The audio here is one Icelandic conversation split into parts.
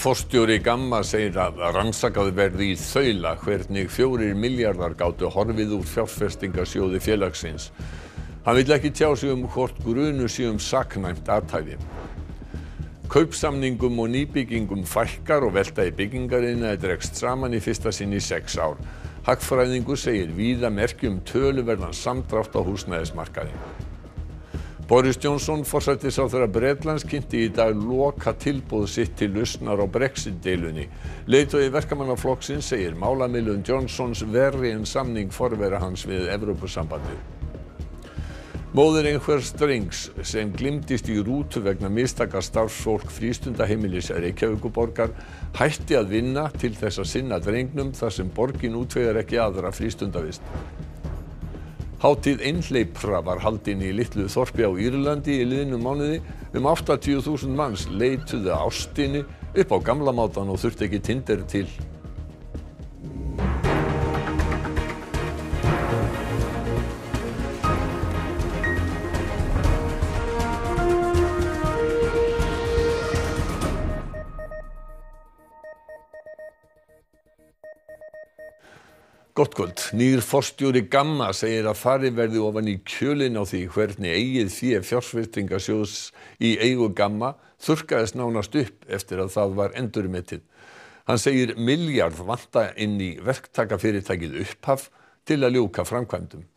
Forstjóri Gamma segir að rannsakað verði í þaula hvernig fjórir milljarðar gátu horfið úr fjárfestingasjóði félagsins. Hann vill ekki tjá sig um hvort grunur sé um saknæmt athæfi. Kaupsamningum og nýbyggingum fækkar og velta í byggingariðnaði dregst saman í fyrsta sinn í sex ár. Hagfræðingur segir víða merki um töluverðan samdrátt á húsnæðismarkaði Boris Johnson forsætisráðherra Bretlands kynnti í dag loka tilboð sitt til lausnar á Brexit deilunni leiðtogi verkamannaflokksins segir málamiðlun Johnsons verri en samning forvera hans við Evrópusambandið. Móðir einhvers drengs sem gleymdist í rútu vegna mistaka starfsfólk frístundaheimilis Reykjavíkurborgar hætti að vinna til þess að sinna drengnum þar sem borgin útvegar ekki aðra frístundavist Hátíð einhleypra var haldin í litlu þorpi á Írlandi í liðnum mánuði. Um 80.000 manns leituðu ástinni upp á gamla mátan og þurfti ekki Tinder til Gott kvöld. Nýr forstjóri Gamma segir að farið verði ofan í kjölinn á því hvernig eigið fé fjársveitingasjóðs í eigu Gamma þurrkaðist nánast upp eftir að það var endurmetið. Hann segir miljard vanta inn í verktakafyrirtækið upphaf til að ljúka framkvæmdum.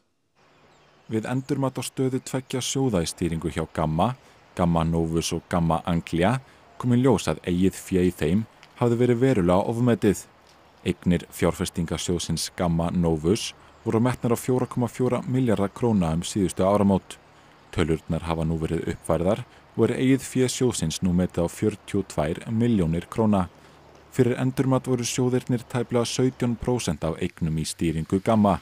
Við endurmat á stöðu tveggja sjóða í stýringu hjá Gamma, Gamma Novus og Gamma Anglia komin ljós að eigið fé í þeim hafði verið verulega ofmetið. Eignir fjárfestingasjóðsins Gamma Novus voru metnar á 4,4 miljardar króna um síðustu áramót. Tölurnar hafa nú verið uppfærðar og er eigið fé sjóðsins nú metið á 42 miljónir króna. Fyrir endurmat voru sjóðirnir tæplega 17% af eignum í stýringu Gamma.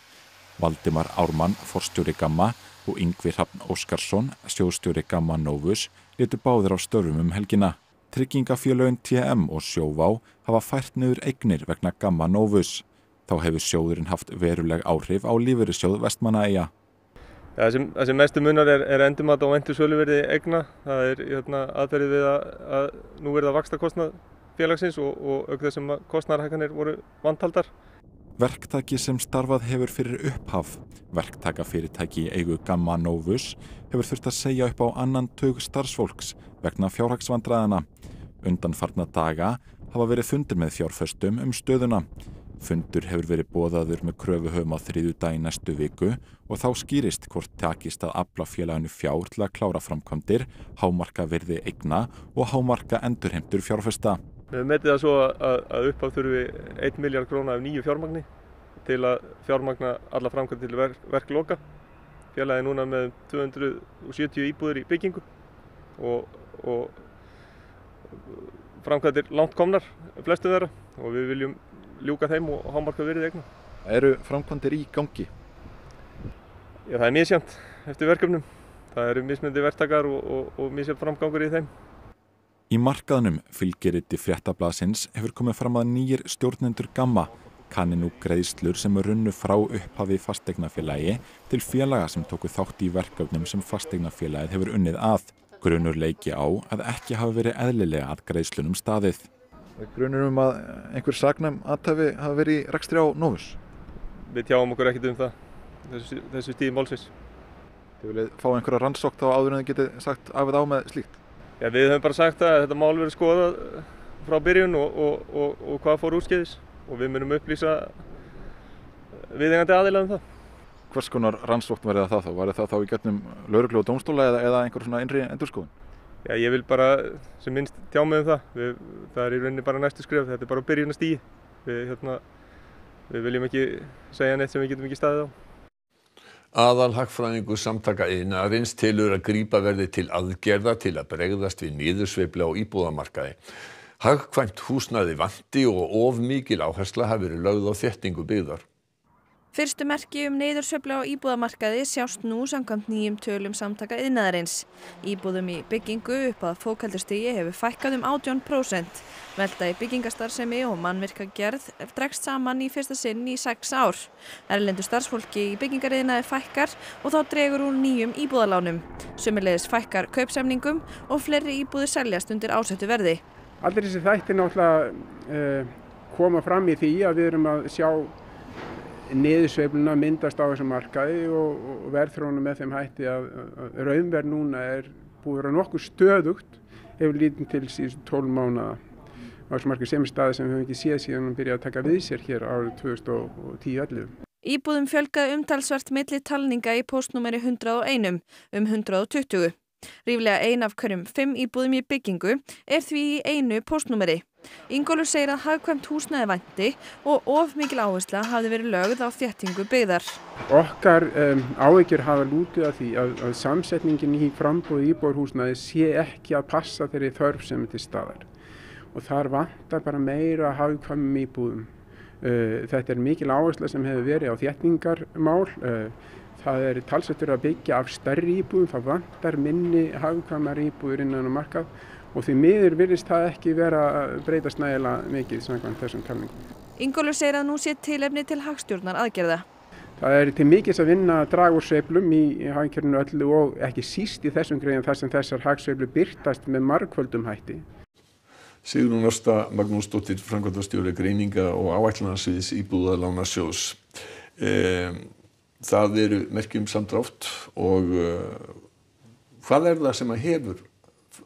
Valdimar Ármann, forstjóri Gamma og Yngvi Hrafn Óskarsson, sjóðstjóri Gamma Novus, letu báðir á störfum um helgina. Tryggingafélögin TM og Sjóvá hafa fært niður eignir vegna Gamma Novus. Þá hefur sjóðurinn haft veruleg áhrif á lífeyrissjóð Vestmannaeyja. Ja, það sem, það sem mestu munar er, er endumat á ventur söluverði eigna. Það er hérna, aðferðið við að, að nú verða vaksta kostnað félagsins og, og auk þessum kostnarhækkanir voru vantaldar. Verktaki sem starfað hefur fyrir upphaf, verktakafyrirtæki í eigu Gamma Novus, hefur þurft að segja upp á annan tug starfsfólks vegna fjárhagsvandræðana. Undanfarna daga hafa verið fundir með fjárföstum um stöðuna. Fundur hefur verið bóðaður með kröfuhöfum á þriðu dag í næstu viku og þá skýrist hvort takist að afla félaginu fjár til að klára framkvæmdir, hámarka virði eigna og hámarka endurheimtur fjárfesta. Við hefum metið það svo að, að uppáð þurfi 1 miljard króna af nýju fjármagni til að fjármagna alla framkvæmd til verk, verkloka. Félagi núna með 270 íbúður í byggingu og, og framkvæmdir langt komnar, flestu þeirra og við viljum ljúka þeim og hámarka virðið eigna. Eru framkvæmdir í gangi? Já, það er misjönd eftir verkefnum. Það eru mismyndi verktakar og, og, og misjönd framgangur í þeim. Í markaðnum fylgiriti fréttablasins hefur komið fram að nýjir stjórnendur Gamma kanni nú greiðslur sem runnu frá upphafi fastegnafélagi til félaga sem tóku þátt í verkefnum sem fastegnafélagið hefur unnið að. Grunur leiki á að ekki hafi verið eðlilega að greiðslunum staðið. Grunur um að einhver sagnum aðtæfi hafi verið í rekstri á Novus? Við tjáum okkur ekkert um það þessu, þessu stíði málsins. Þið viljið fá einhverja rannsókt á áður en þið getið sagt afið á með slíkt? Já, við höfum bara sagt að þetta mál verið skoðað frá byrjun og, og, og, og hvað fór úrskeiðis og við munum upplýsa viðengandi aðeila um það. Hvers konar rannsókn verið það þá? Var það þá í getnum lauruglu og dómstóla eða, eða einhver svona innri endurskoðun? Já, ég vil bara sem minnst tjá mig um það. Við, það er í rauninni bara næstu skref, þetta er bara byrjun að stíði. Við, hérna, við viljum ekki segja neitt sem við getum ekki staðið á. Aðal hagfræðingur samtaka iðnaðarins telur að grípa verði til aðgerða til að bregðast við niðursveifli á íbúðamarkaði. Hagkvæmt húsnæði vanti og of mikil áhersla hafi verið lögð á þéttingu byggðar. Fyrstu merki um neyðursveiflu á íbúðamarkaði sjást nú samkvæmt nýjum tölum samtaka iðnaðarins. Íbúðum í byggingu upp að fókaldustigi hefur fækkað um 18%. Velta í byggingastarfsemi og mannvirkagerð dregst saman í fyrsta sinn í sex ár. Erlendu starfsfólki í byggingariðnaði fækkar og þá dregur úr nýjum íbúðalánum. Sumulegis fækkar kaupsemningum og fleiri íbúðir seljast undir ásettu verði. Allir þessi þættir náttúrulega uh, koma fram í því að við erum að sjá niðursveifluna myndast á þessum markaði og, og verðþrónu með þeim hætti að, að raunverð núna er búið að vera nokkuð stöðugt ef við lítum til síðustu 12 mánuða á þessum markaði sem staði sem við höfum ekki séð síðan við byrjaði að taka við sér hér árið 2010-11. Íbúðum fjölgaði umtalsvert milli talninga í postnúmeri 101 um 120. Ríflega ein af hverjum fimm íbúðum í byggingu er því í einu postnúmeri. Ingólfur segir að hagkvæmt húsnæði vænti og of mikil áhersla hafi verið lögð á þéttingu byggðar. Okkar um, áhyggjur hafa lútið að því að, að samsetningin í frambúði íbúðarhúsnæði sé ekki að passa þeirri þörf sem er til staðar. Og þar vantar bara meira hagkvæmum íbúðum. Uh, þetta er mikil áhersla sem hefur verið á þéttingarmál. Uh, það er talsettur að byggja af stærri íbúðum, það vantar minni hagkvæmar íbúður innan á markað og því miður virðist það ekki vera að breytast nægilega mikið samkvæmt þessum talningum. Ingólfur segir að nú sé tilefni til hagstjórnar aðgerða. Það er til mikils að vinna að draga úr sveiflum í, í hagkerfinu öllu og ekki síst í þessum greiðan þar sem þessar hagsveiflu byrtast með margföldum hætti. Sigrun Ásta Magnúsdóttir, framkvæmdastjóri greininga og áætlunarsviðs íbúðalána sjós. E, það eru merkjum samdrátt og uh, hvað er það sem að hefur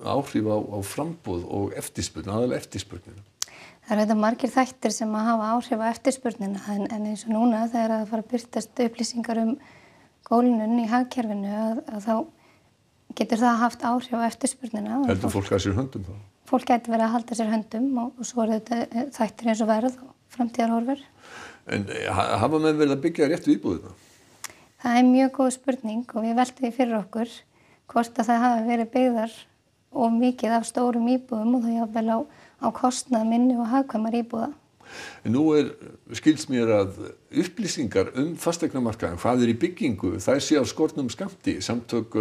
áhrif á, á frambúð og eftirspurn, aðalega eftirspurnina? Það eru þetta margir þættir sem að hafa áhrif á eftirspurnina en, en eins og núna þegar það fara að byrtast upplýsingar um gólunum í hagkerfinu að, að þá getur það haft áhrif á eftirspurnina. Heldur fólk að sér höndum þá? Fólk getur verið að halda sér höndum og, og svo eru þetta eh, þættir eins og verð og framtíðarhorfur. En eh, hafa með verið að byggja rétt viðbúðina? Það er mjög góð spurning og við veltum því fyrir okkur hvort að það hafi verið byggðar og mikið af stórum íbúðum og það jáfnvel á, á kostnað minni og hagkvæmar íbúða. En nú er, skils mér að upplýsingar um fastegnamarkaðin, hvað er í byggingu, það sé á skortnum skamti, samtök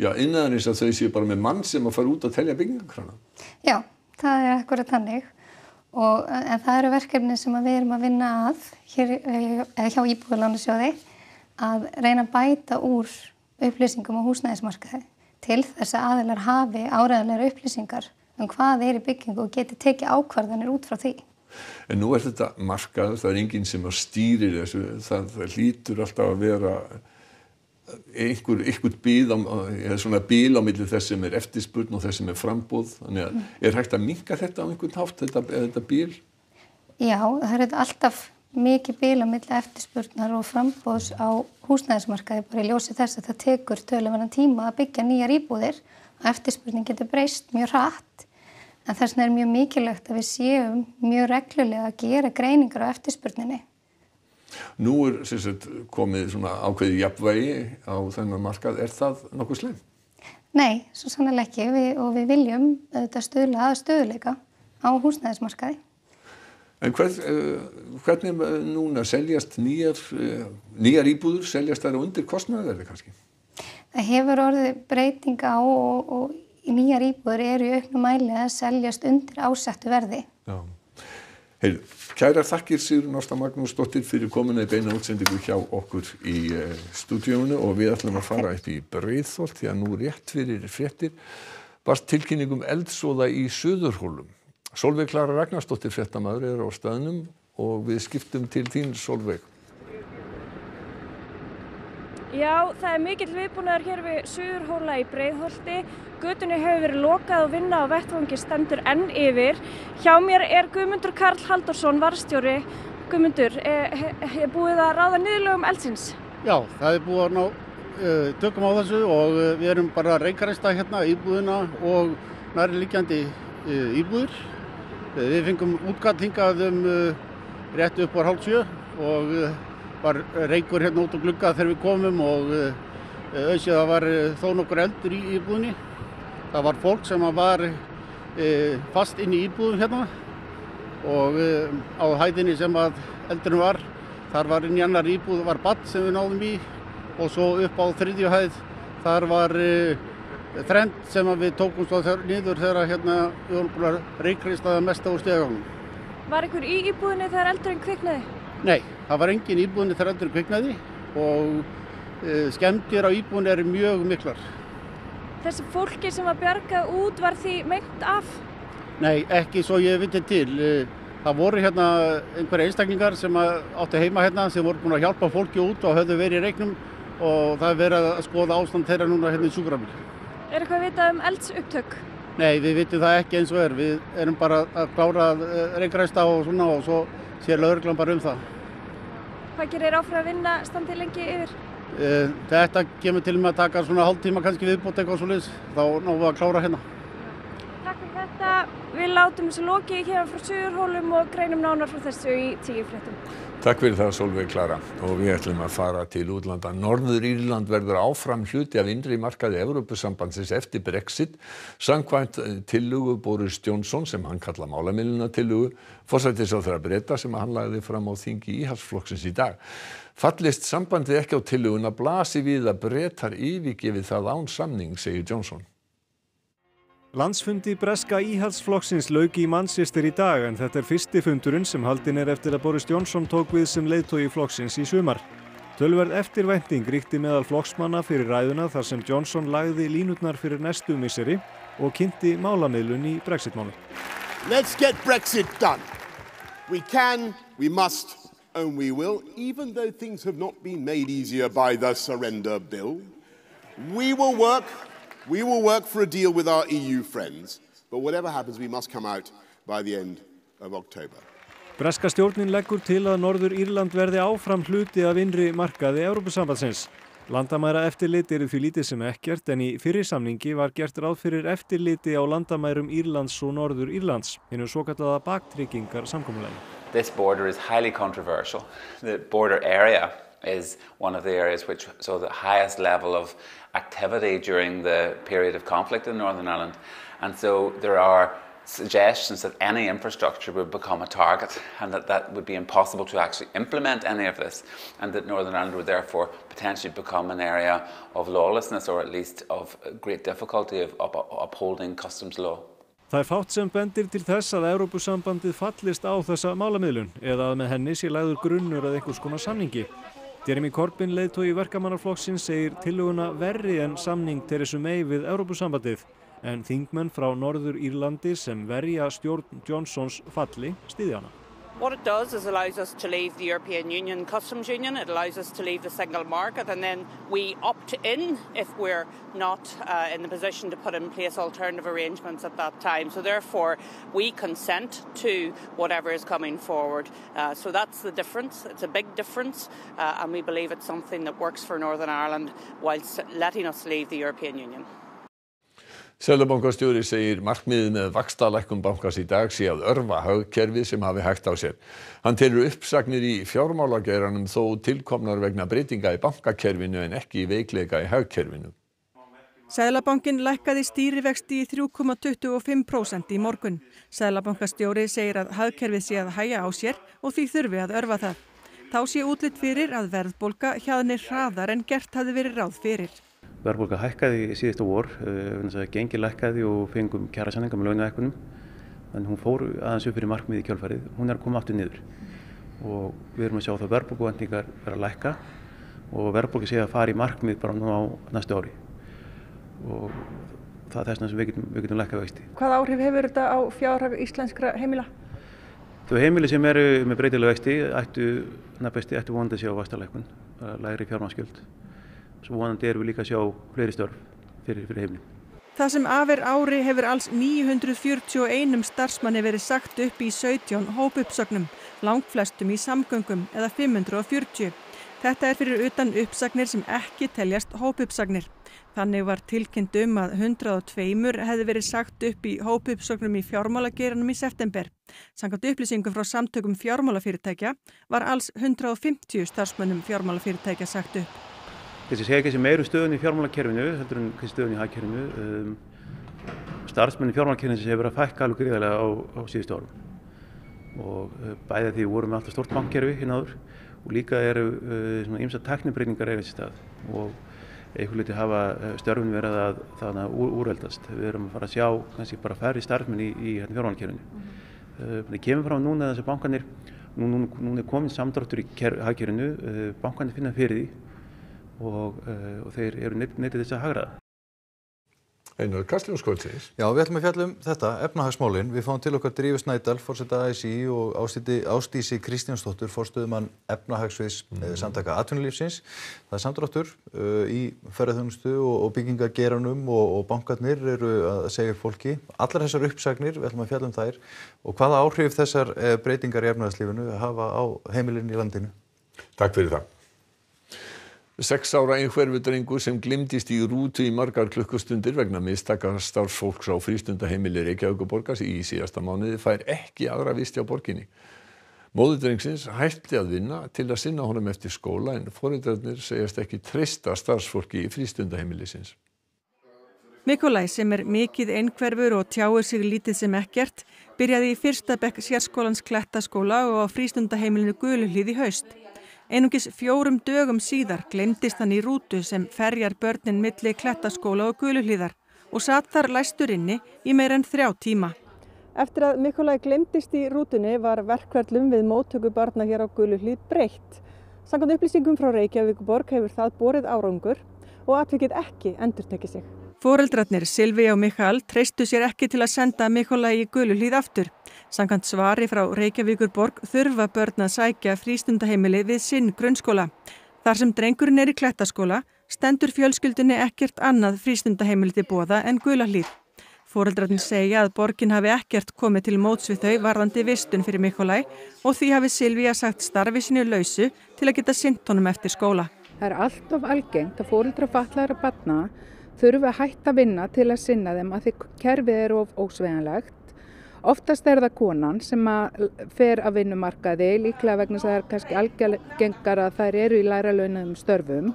já, innaðanins að þau séu bara með mann sem að fara út að telja byggingakrana. Já, það er ekkur að tannig og en það eru verkefni sem við erum að vinna að hér, hjá Íbúðalánisjóði að reyna að bæta úr upplýsingum á húsnæðismarkaði til þess að aðeinar hafi áræðanleira upplýsingar um hvað er í byggingu og geti tekið ákvarðanir út frá því. En nú er þetta markað, það er enginn sem stýrir þessu, það, það lítur alltaf að vera einhver, einhver bíl á, eða svona bíl á milli þess sem er eftirspurn og þess sem er frambóð, þannig að mm. er hægt að minka þetta á einhvern hátt, þetta, þetta bíl? Já, það er alltaf mikið bíl á milli eftirspurnar og frambóðs á húsnæðismarkaði bara í ljósi þess að það tekur töluverðan tíma að byggja nýjar íbúðir og eftirspurning getur breyst mjög hratt en þess vegna er mjög mikilvægt að við séum mjög reglulega að gera greiningar á eftirspurninni. Nú er sagt, komið svona ákveði jafnvægi á þennan markað, er það nokkuð sleim? Nei, svo sannlega ekki við, og við viljum þetta stöðla að stöðleika á húsnæðismarkaði. En hvern, uh, hvernig núna seljast nýjar, uh, nýjar íbúður, seljast þær undir kostnæðarverði kannski? Það hefur orðið breytinga á og, og nýjar íbúður eru í auknum mæli að seljast undir ásættu verði. Já. Heil, kærar þakkir Sigrun Ásta Magnúsdóttir fyrir komuna í beina útsendingu hjá okkur í stúdíónu og við ætlum að fara upp í Breiðholt því að nú rétt fyrir fréttir var tilkynningum eldsóða í Suðurhólum. Solveig Klara Ragnarstóttir fréttamaður er á staðnum og við skiptum til þín Solveig. Já, það er mikill viðbúnaður hér við Suðurhóla í Breiðholti. Gutunni hefur verið lokað og vinna á vettvangi stendur enn yfir. Hjá mér er Guðmundur Karl Haldursson, varstjóri. Guðmundur, er, er búið að ráða niðurlögum eldsins? Já, það er búið að ná uh, tökum á þessu og uh, við erum bara reykarista hérna íbúðina og næri líkjandi uh, íbúður Við fengum útgatt hingað um uh, rétt upp á hálf sjö og uh, var reykur hérna út á glugga þegar við komum og uh, auðvitað það var þó nokkur eldur í íbúðinni. Það var fólk sem var fast inn í íbúðum hérna og á hæðinni sem eldurinn var, þar var inn í annar íbúð, var badd sem við náðum í og svo upp á þriðju hæð, þar var þrend sem við tókum svo nýður þegar hérna að reykristaða mest á stegaganum. Var einhver í íbúðinni þegar eldurinn kviknaði? Nei, það var engin íbúðinni þegar eldurinn kviknaði og e, skemmtir á íbúðinni eru mjög miklar. Þessi fólki sem var bjargað út var því meint af? Nei, ekki svo ég viti til. Eh, Það voru hérna einhverja einstaklingar sem að áttu heima hérna sem voru búin að hjálpa fólki út og höfðu verið í reiknum og það er verið að skoða ástand þeirra núna hérna í sjúkrafíl. Er eitthvað að vita um eldsupptök? Nei, við vitum það ekki eins og er. Við erum bara að klára reikræsta og svona og svo sér lauruglan bara um það. Hvað gerir áfram að vinna standið lengi yfir? Eh, Þetta kemur til með að taka svona hálf tíma kannski viðbót eitthvað svo liðs. Þá náum við að klára hérna. Þetta. Við látum þessu lokið hérna frá Suðurhólum og greinum nánar frá þessu í tíu fréttum. Takk fyrir það Solveig Klara og við ætlum að fara til útlanda. Norður Írland verður áfram hluti af innri markaði Evrópusambandsins eftir Brexit samkvæmt tillugu Boris Johnson sem hann kalla málamilina tillugu fórsættis á þeirra breyta sem hann lagði fram á þingi íhalsflokksins í dag. Fallist sambandið ekki á tilluguna blasi við að breytar yfirgefið það án samning, segir Johnson. Landsfundi breska íhaldsflokksins lauk í Manchester í dag en þetta er fyrsti fundurinn sem haldin er eftir að Boris Johnson tók við sem leiðtói flokksins í sumar. Tölverð eftirvænting ríkti meðal flokksmanna fyrir ræðuna þar sem Johnson lagði línutnar fyrir næstu misseri og kynnti málamiðlun í Brexit-máli. Let's get Brexit done. We can, we must and we will, even though things have not been made easier by the surrender bill. We will work We will work for a deal with our EU friends, but whatever happens, we must come out by the end of October. Breska stjórnin leggur til að Norður Írland verði áfram hluti af innri markaði Európusambandsins. Landamæra eftirliti eru því lítið sem ekkert en í fyrir samningi var gert ráð fyrir eftirliti á landamærum Írlands og Norður Írlands, einu svo kallaða baktryggingar samkommulegi. This border is highly controversial. The border area is one of the areas which saw the highest level of activity during the period of conflict in Northern Ireland. And so there are suggestions that any infrastructure would become a target and that that would be impossible to actually implement any of this and that Northern Ireland would therefore potentially become an area of lawlessness or at least of great difficulty of, upholding customs law. Það er fátt sem bendir til þess að Európusambandið fallist á þessa málamiðlun eða að með henni sé lagður grunnur að einhvers konar samningi. Jeremy Corbyn leiðtói verkamannarflokksins segir tillöguna verri en samning Theresa May við Evrópusambandið en þingmenn frá Norður Írlandi sem verja stjórn Johnsons falli stiði hana. What it does is allows us to leave the European Union customs union, it allows us to leave the single market, and then we opt in if we're not uh, in the position to put in place alternative arrangements at that time. So, therefore, we consent to whatever is coming forward. Uh, so, that's the difference. It's a big difference, uh, and we believe it's something that works for Northern Ireland whilst letting us leave the European Union. Seðlabankastjóri segir markmiðið með vaxtalækkun bankans í dag sé að örfa hagkerfið sem hafi hægt á sér. Hann telur uppsagnir í fjármálageiranum þó tilkomnar vegna breytinga í bankakerfinu en ekki veikleika í hagkerfinu. Seðlabankin lækkaði stýrivexti í 3,25% í morgun. Seðlabankastjóri segir að hagkerfið sé að hæja á sér og því þurfi að örfa það. Þá sé útlitt fyrir að verðbolga hjaðnir hraðar en gert hafi verið ráð fyrir. Verðbólga hækkaði í síðustu vor, uh, gengi lækkaði og fengum kjara sanninga með launahækkunum. Þannig hún fór aðeins upp fyrir markmið í kjálfarið. Hún er að koma aftur niður og við erum að sjá það verðbólguvendingar vera að lækka og verðbólgi sé að fara í markmið bara nú á næstu ári. Og það er þess vegna sem við getum, getum lækkað vexti. Hvað áhrif hefur þetta á fjárhag íslenskra heimila? Þau heimili sem eru með breytilega vexti ættu, nærbesti, ættu vonandi að sjá vastalækkun, lægri fjármannskjöld svo vonandi erum við líka að sjá fleiri störf fyrir, fyrir heimlinn. Það sem afir ári hefur alls 941 starfsmanni verið sagt upp í 17 hópuppsögnum, langflestum í samgöngum eða 540. Þetta er fyrir utan uppsagnir sem ekki teljast hópuppsagnir. Þannig var tilkynnt um að 102 hefði verið sagt upp í hópuppsögnum í fjármálageranum í september. Sangat upplýsingum frá samtökum fjármálafyrirtækja var alls 150 starfsmannum fjármálafyrirtækja sagt upp þessi segja ekki meiru stöðun í fjármálakerfinu heldur en stöðun í hagkerfinu. Um, starfsmenn í fjármálakerfinu sem hefur að fækka alveg gríðarlega á, á síðustu árum. Og uh, bæða því við vorum með alltaf stort bankkerfi hinn áður og líka eru uh, ymsa teknibreyningar eða þessi stað og einhver luti hafa uh, störfin verið að þannig að úrveldast við erum að fara að sjá kannski bara færri starfsmenn í, í hérna, fjármálakerfinu. Mm -hmm. það kemur frá núna þessi bankanir nú, nú, nú er komin samdráttur í hagkerfinu. Bankanir finna fyrir því og, uh, og þeir eru neytið þess að hagraða. Einar Kastljóskvöldsins. Já, við ætlum að fjalla um þetta, efnahagsmálin. Við fáum til okkar Drífi Snædal, fórseta ASI og Ástíti, Ástísi Kristjánsdóttur, fórstöðumann efnahagsviðs mm. samtaka atvinnulífsins. Það er samdráttur uh, í ferðarþjónustu og, og byggingageranum og, og bankarnir eru að segja fólki. Allar þessar uppsagnir, við ætlum að fjalla um þær og hvaða áhrif þessar breytingar í efnahagslífinu hafa á heimilin í landinu. Takk fyrir það. Sex ára einhverfu drengur sem glimtist í rútu í margar klukkustundir vegna mistaka starfsfólks á frístundaheimili Reykjavíkuborgars í síðasta mánuði fær ekki aðra visti á borginni. Móður drengsins hætti að vinna til að sinna honum eftir skóla en foreldrarnir segjast ekki treysta starfsfólki í frístundaheimilisins. Mikolai sem er mikið einhverfur og tjáir sig lítið sem ekkert byrjaði í fyrsta bekk sérskólans klettaskóla og á frístundaheimilinu Guluhlíð í haust. Einungis fjórum dögum síðar glemdist hann í rútu sem ferjar börnin milli klettaskóla og guluhlíðar og satt þar læstur inni í meir en þrjá tíma. Eftir að Mikolai glemdist í rútunni var verkverðlum við móttöku barna hér á guluhlíð breytt. Sangan upplýsingum frá Reykjavíkuborg hefur það borið árangur og atvikið ekki endur tekið sig. Fóreldrarnir Silvi og Mikael treystu sér ekki til að senda Mikolai í guluhlíð aftur. Sankant svari frá Reykjavíkur borg þurfa börn að sækja frístundaheimili við sinn grunnskóla. Þar sem drengurinn er í klettaskóla stendur fjölskyldunni ekkert annað frístundaheimili til bóða en gulahlýð. Fóreldrarnir segja að borgin hafi ekkert komið til móts við þau varðandi vistun fyrir Mikolai og því hafi Silvíja sagt starfi sinni lausu til að geta sint honum eftir skóla. Það er alltaf algengt að fóreldra fatlaðara batna þurfa að hætta að vinna til að sinna þeim að því kerfið er of ósveganlegt Oftast er það konan sem að fer að vinnumarkaði líklega vegna þess að það er kannski algengar að þær eru í læra launum störfum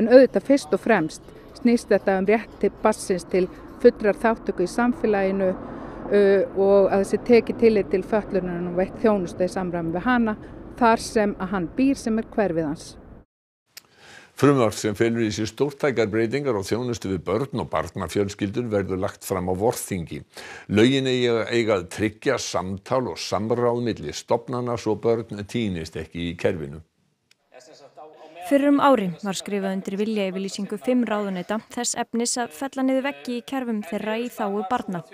en auðvitað fyrst og fremst snýst þetta um rétt til bassins til fullrar þáttöku í samfélaginu uh, og að þessi teki tillit til föllunum og veitt þjónustu í samræmi við hana þar sem að hann býr sem er hverfið hans. Frumvarp sem felur í sér stórtækar breytingar á þjónustu við börn og barnafjölskyldur verður lagt fram á vorþingi. Lögin eiga, að tryggja samtal og samráð milli stopnana svo börn týnist ekki í kerfinu. Fyrir um ári var skrifað undir vilja yfirlýsingu fimm ráðuneyta þess efnis að fella niður veggi í kerfum þeirra í þáu barna.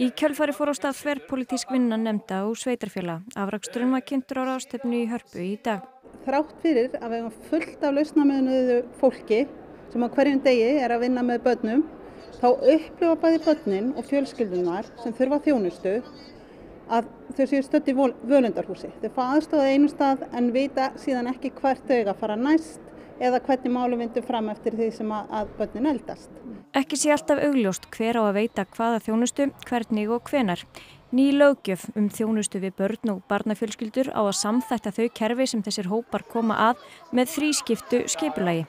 Í kjölfari fór á stað þverrpolítísk vinna nefnda og sveitarfélag. Afraksturinn var kynntur á ráðstöfnu í hörpu í dag þrátt fyrir að við hefum fullt af lausnamiðnuðu fólki sem á hverjum degi er að vinna með börnum þá upplifa bæði börnin og fjölskyldunar sem þurfa þjónustu að þau séu stödd í völundarhúsi. Þau fá aðstofað einu stað en vita síðan ekki hvert þau að fara næst eða hvernig málum vindur fram eftir því sem að börnin eldast. Ekki sé alltaf augljóst hver á að veita hvaða þjónustu, hvernig og hvenar. Ný löggjöf um þjónustu við börn og barnafjölskyldur á að samþætta þau kerfi sem þessir hópar koma að með þrískiptu skipulagi.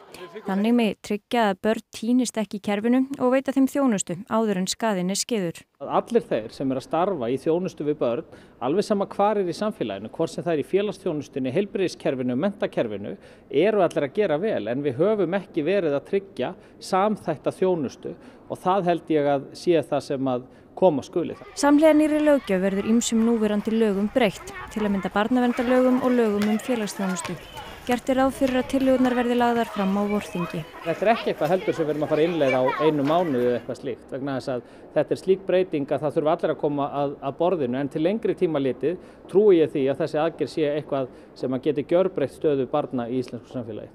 Þannig með tryggja að börn týnist ekki í kerfinu og veita þeim þjónustu áður en skaðin er skiður. Allir þeir sem er að starfa í þjónustu við börn, alveg sama hvar er í samfélaginu, hvort sem það er í félagsþjónustunni, heilbriðiskerfinu, mentakerfinu, eru allir að gera vel en við höfum ekki verið að tryggja samþætta þjónustu og það held ég að sé það sem að koma skuli það. Samlega nýri lögjöf verður ýmsum núverandi lögum breytt til að mynda barnaverndarlögum og lögum um félagsþjónustu. Gert er ráð fyrir að tillögurnar verði lagðar fram á vorþingi. Þetta er ekki eitthvað heldur sem við erum að fara innleið á einu mánuðu eða eitthvað slíkt vegna þess að þetta er slík breyting að það þurfa allir að koma að, að borðinu en til lengri tíma litið trúi ég því að þessi aðgerð sé eitthvað sem að geti gjörbreytt stöðu barna í íslensku samfélagi.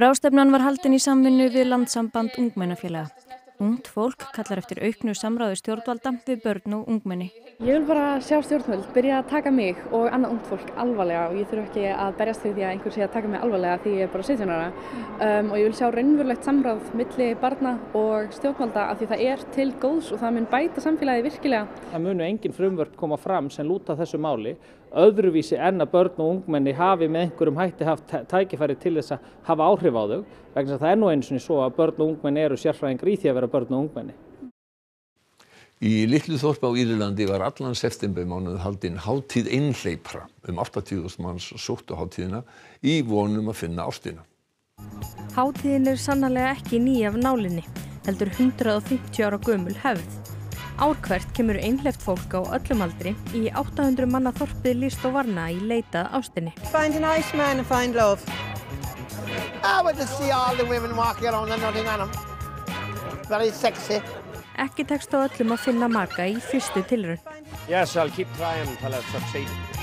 Rástefnan var haldin í samvinnu við landsamband ungmennafélaga. Ungt fólk kallar eftir auknu samráðu stjórnvalda við börn og ungmenni. Ég vil bara sjá stjórnvöld byrja að taka mig og annað ungt fólk alvarlega og ég þurf ekki að berjast því að einhver sé að taka mig alvarlega því ég er bara 17 ára um, og ég vil sjá raunverulegt samráð milli barna og stjórnvalda af því það er til góðs og það mun bæta samfélagi virkilega. Það munu engin frumvörp koma fram sem lúta þessu máli öðruvísi en að börn og ungmenni hafi með einhverjum hætti haft tækifæri til þess að hafa áhrif á þau vegna að það er nú eins og svo að börn og ungmenni eru sérfræðingar í því að vera börn og ungmenni. Í Littlu þorp á Írlandi var allan septembermánuð haldinn hátíð einhleipra um 80.000 manns sóttu hátíðina í vonum að finna ástina. Hátíðin er sannlega ekki ný af nálinni, heldur 150 ára gömul hefð. Árkvært kemur einhleft fólk á öllum aldri í 800 manna þorpið líst og varna í leitað ástinni. Find a nice man and find love. I want to see all the women walking around and nothing on them. Very sexy. Ekki tekst á öllum að finna maka í fyrstu tilraun. Yes, I'll keep trying until I succeed.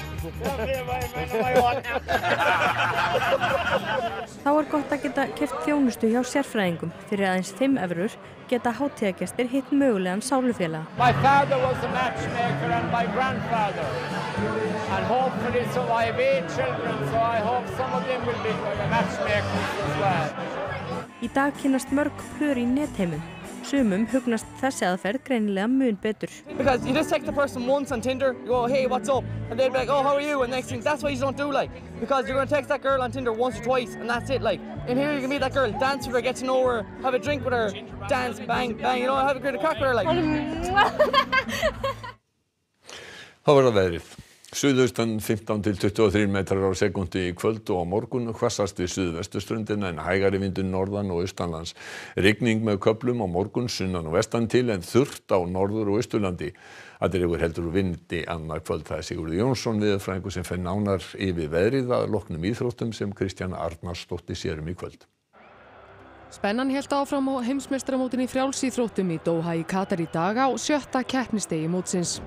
Þá er gott að geta keft þjónustu hjá sérfræðingum fyrir aðeins 5 eurur geta hátíðagestir hitt mögulegan sálufélaga. So well. Í dag kynast mörg plör í netheimum. Sumum hugnast þessi aðferð greinilega mun betur. Because you just take the person once on Tinder, you go, hey, what's up? And they'll be like, oh, how are you? And next thing, that's why you don't do like. Because you're going to text that girl on Tinder once or twice, and that's it. Like, in here you can meet that girl, dance with her, get to know her, have a drink with her, dance, bang, bang, you know, have a great crack with her. Like. Þá verða veðrið. Suðaustan 15 til 23 metrar á sekundi í kvöld og á morgun hvassast við suðvestustrundina en hægari vindur norðan og austanlands. Rigning með köplum á morgun sunnan og vestan til en þurft á norður og austurlandi. Allir yfir heldur og vindi annar kvöld. Það er Sigurður Jónsson viðfrængu sem fenn nánar yfir veðrið að loknum íþróttum sem Kristjana Arnarsdóttir sérum í kvöld. Spennan held áfram á heimsmestramótin í frjálsíþróttum í Doha í Katar í dag á sjötta keppnistegi mótsins.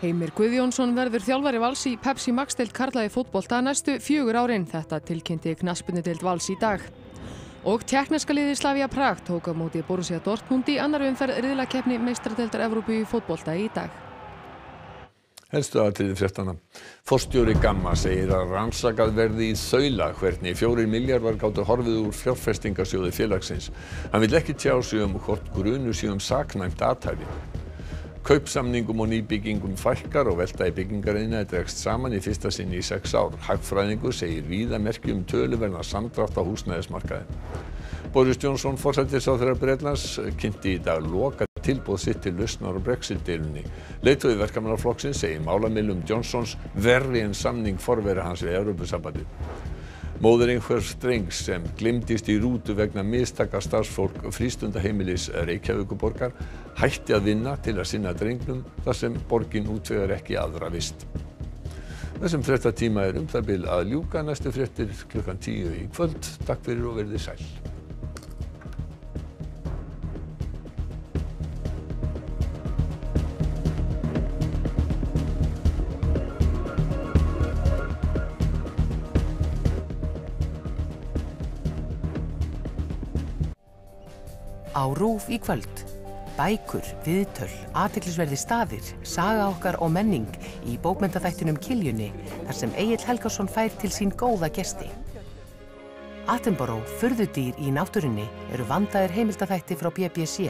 Heimir Guðjónsson verður þjálfari vals í Pepsi Max deild karlaði fótbolta næstu fjögur árin. Þetta tilkynnti knaspinu deild vals í dag. Og tjekneska liði Slavia Prag tók á móti Borussia Dortmund í annar umferð riðlakeppni meistradeildar Evrópu í fótbolta í dag. Helstu aðtriði fréttana. Forstjóri Gamma segir að rannsakað verði í þaula hvernig fjórir miljardar gáttu horfið úr fjárfestingasjóði félagsins. Hann vil ekki tjá sig um hvort grunu sig um saknæmt aðtæfi. Kaupsamningum og nýbyggingum fækkar og velta í byggingariðna dregst saman í fyrsta sinni í sex ár. Hagfræðingur segir víða merki um töluverna samdrátt á húsnæðismarkaði. Boris Johnson forsættisáþurra Breitlands kynnti í dag loka tilbúð sitt til lausnar á Brexit-deilunni. Leiðtogi verkamannaflokksins segir málamilum Johnsons verri en samning forveri hans við Evrópusambandið. Móður einhvers drengs sem glimtist í rútu vegna mistaka starfsfólk frístundaheimilis Reykjavíkuborgar hætti að vinna til að sinna drengnum þar sem borgin útvegar ekki aðra vist. Þessum fréttatíma er um það bil að ljúka næstu fréttir klukkan tíu í kvöld. Takk fyrir og verðið sæl. RÚF í kvöld. Bækur, viðtöl, aðteklisverði staðir, saga okkar og menning í bókmentaþættunum Kiljunni þar sem Egil Helgason fær til sín góða gesti. Attenborough, furðudýr í náttúrunni eru vandaðir heimildaþætti frá BBC.